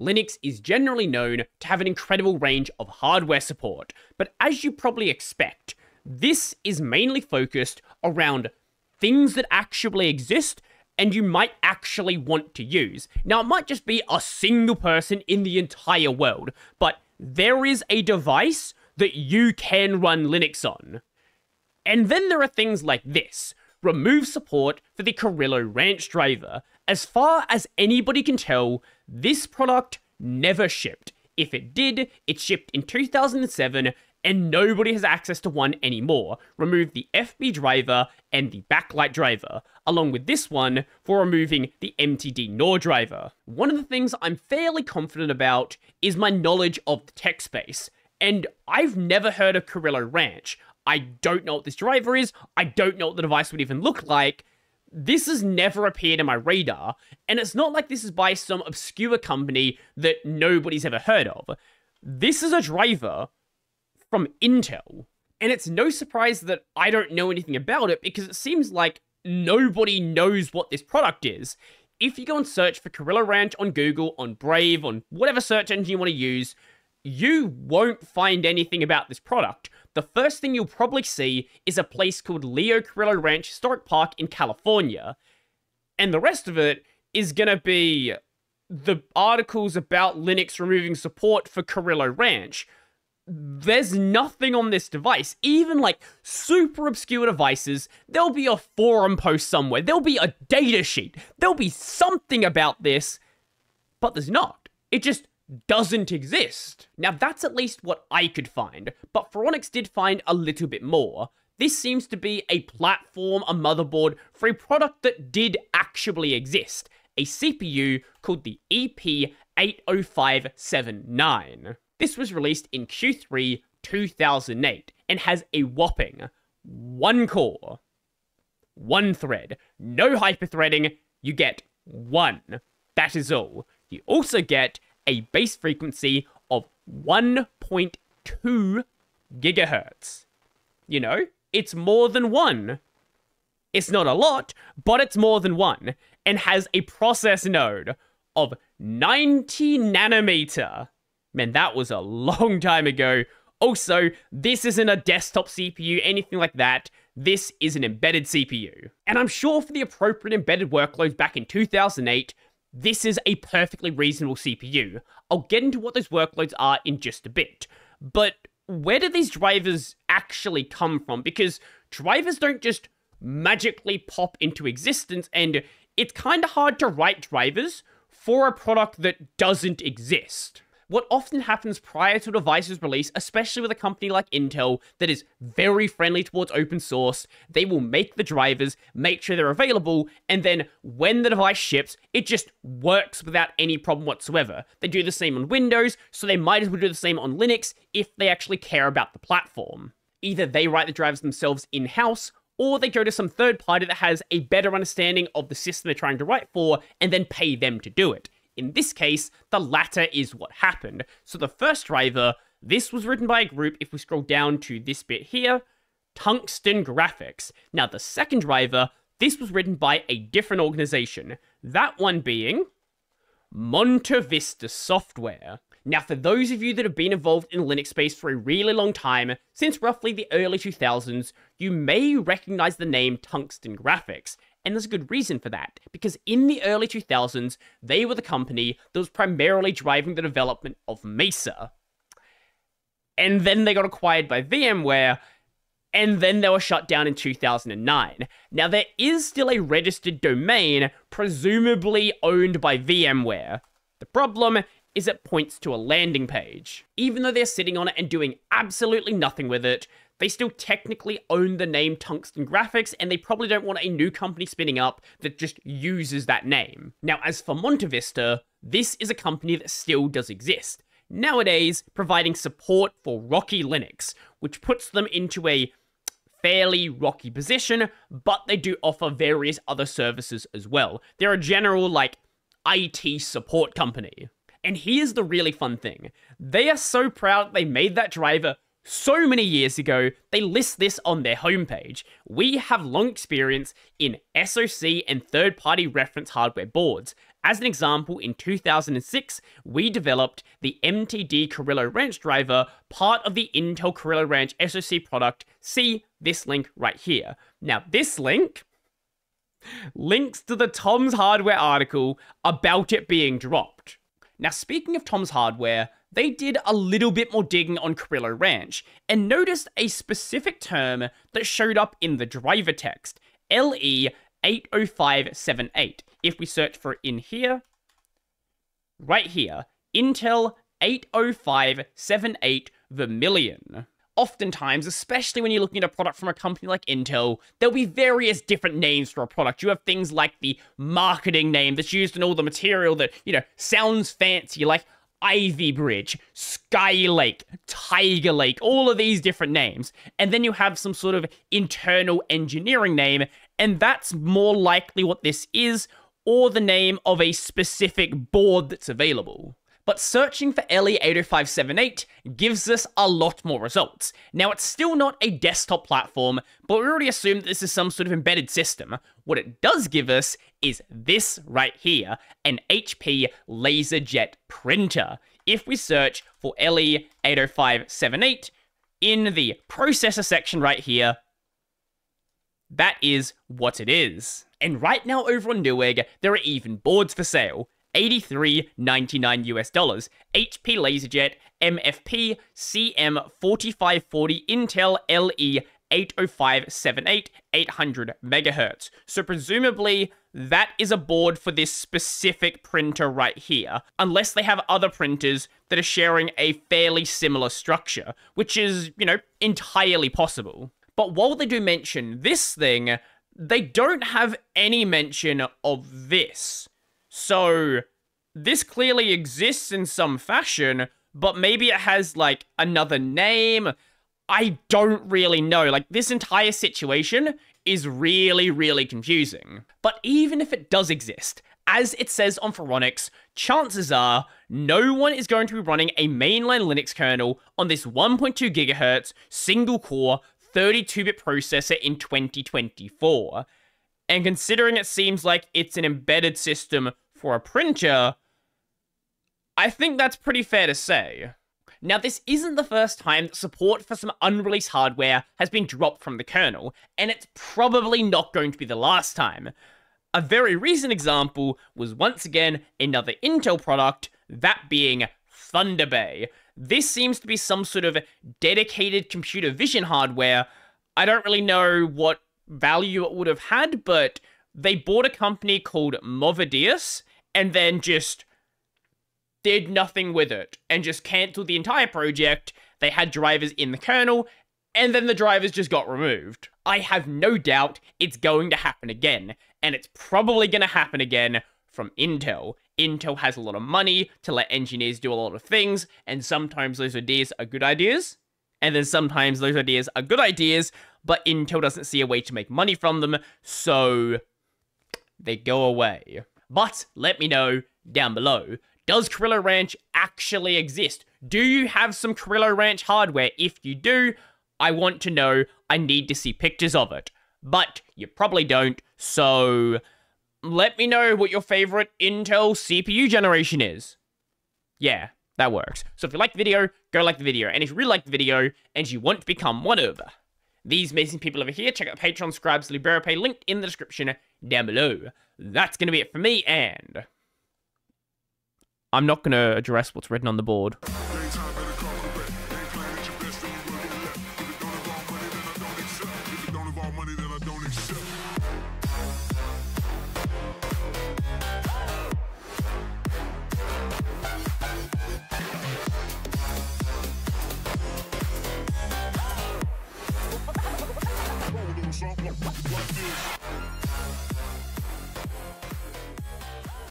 Linux is generally known to have an incredible range of hardware support, but as you probably expect, this is mainly focused around things that actually exist and you might actually want to use. Now, it might just be a single person in the entire world, but there is a device that you can run Linux on. And then there are things like this remove support for the Carillo Ranch driver. As far as anybody can tell, this product never shipped. If it did, it shipped in 2007 and nobody has access to one anymore. Remove the FB driver and the backlight driver, along with this one for removing the MTD NOR driver. One of the things I'm fairly confident about is my knowledge of the tech space, and I've never heard of Carillo Ranch. I don't know what this driver is, I don't know what the device would even look like. This has never appeared in my radar, and it's not like this is by some obscure company that nobody's ever heard of. This is a driver from Intel. And it's no surprise that I don't know anything about it because it seems like nobody knows what this product is. If you go and search for Carillo Ranch on Google, on Brave, on whatever search engine you want to use, you won't find anything about this product. The first thing you'll probably see is a place called Leo Carrillo Ranch Historic Park in California. And the rest of it is going to be the articles about Linux removing support for Carillo Ranch there's nothing on this device. Even like super obscure devices, there'll be a forum post somewhere, there'll be a data sheet, there'll be something about this, but there's not. It just doesn't exist. Now, that's at least what I could find, but Phoronix did find a little bit more. This seems to be a platform, a motherboard for a product that did actually exist a CPU called the EP80579. This was released in Q3 2008 and has a whopping one core, one thread, no hyperthreading. You get one. That is all. You also get a base frequency of 1.2 gigahertz. You know, it's more than one. It's not a lot, but it's more than one, and has a process node of 90 nanometer. Man, that was a long time ago. Also, this isn't a desktop CPU, anything like that. This is an embedded CPU. And I'm sure for the appropriate embedded workloads back in 2008, this is a perfectly reasonable CPU. I'll get into what those workloads are in just a bit. But where do these drivers actually come from? Because drivers don't just magically pop into existence, and it's kind of hard to write drivers for a product that doesn't exist. What often happens prior to a device's release, especially with a company like Intel that is very friendly towards open source, they will make the drivers, make sure they're available, and then when the device ships, it just works without any problem whatsoever. They do the same on Windows, so they might as well do the same on Linux if they actually care about the platform. Either they write the drivers themselves in house, or they go to some third party that has a better understanding of the system they're trying to write for and then pay them to do it. In this case, the latter is what happened. So the first driver, this was written by a group, if we scroll down to this bit here, Tungsten Graphics. Now the second driver, this was written by a different organization. That one being MontaVista Software. Now, for those of you that have been involved in the Linux space for a really long time, since roughly the early 2000s, you may recognize the name Tungsten Graphics. And there's a good reason for that, because in the early 2000s, they were the company that was primarily driving the development of Mesa. And then they got acquired by VMware, and then they were shut down in 2009. Now, there is still a registered domain, presumably owned by VMware. The problem is it points to a landing page. Even though they're sitting on it and doing absolutely nothing with it, they still technically own the name Tungsten Graphics, and they probably don't want a new company spinning up that just uses that name. Now, as for MontaVista, this is a company that still does exist. Nowadays, providing support for Rocky Linux, which puts them into a fairly rocky position, but they do offer various other services as well. They're a general, like, IT support company. And here's the really fun thing. They are so proud they made that driver so many years ago, they list this on their homepage. We have long experience in SOC and third party reference hardware boards. As an example, in 2006, we developed the MTD Carillo Ranch driver, part of the Intel Carillo Ranch SoC product. See this link right here. Now, this link links to the Tom's Hardware article about it being dropped. Now, speaking of Tom's Hardware, they did a little bit more digging on Carillo Ranch and noticed a specific term that showed up in the driver text LE80578. If we search for it in here, right here, Intel 80578 Vermilion oftentimes, especially when you're looking at a product from a company like Intel, there'll be various different names for a product. You have things like the marketing name that's used in all the material that, you know, sounds fancy, like Ivy Bridge, Skylake, Tiger Lake, all of these different names. And then you have some sort of internal engineering name, and that's more likely what this is, or the name of a specific board that's available but searching for LE80578 gives us a lot more results. Now, it's still not a desktop platform, but we already assume that this is some sort of embedded system. What it does give us is this right here, an HP LaserJet printer. If we search for LE80578 in the processor section right here, that is what it is. And right now over on Newegg, there are even boards for sale. 83.99 US dollars. HP LaserJet MFP CM4540 Intel LE 80578 800 megahertz. So presumably that is a board for this specific printer right here, unless they have other printers that are sharing a fairly similar structure, which is, you know, entirely possible. But while they do mention this thing, they don't have any mention of this. So this clearly exists in some fashion, but maybe it has like another name. I don't really know. Like this entire situation is really, really confusing. But even if it does exist, as it says on Phoronix, chances are no one is going to be running a mainline Linux kernel on this 1.2 gigahertz single core 32 bit processor in 2024. And considering it seems like it's an embedded system for a printer, I think that's pretty fair to say. Now, this isn't the first time that support for some unreleased hardware has been dropped from the kernel, and it's probably not going to be the last time. A very recent example was once again another Intel product, that being Thunder Bay. This seems to be some sort of dedicated computer vision hardware. I don't really know what value it would have had, but they bought a company called Movidius and then just did nothing with it and just cancelled the entire project. They had drivers in the kernel, and then the drivers just got removed. I have no doubt it's going to happen again, and it's probably going to happen again from Intel. Intel has a lot of money to let engineers do a lot of things, and sometimes those ideas are good ideas, and then sometimes those ideas are good ideas, but Intel doesn't see a way to make money from them, so they go away. But let me know down below. Does Carillo Ranch actually exist? Do you have some Carillo Ranch hardware? If you do, I want to know. I need to see pictures of it. But you probably don't, so let me know what your favorite Intel CPU generation is. Yeah, that works. So if you like the video, go like the video. And if you really like the video and you want to become one of these amazing people over here, check out Patreon, Scribes, LiberaPay, linked in the description down below. That's going to be it for me, and... I'm not going to address what's written on the board.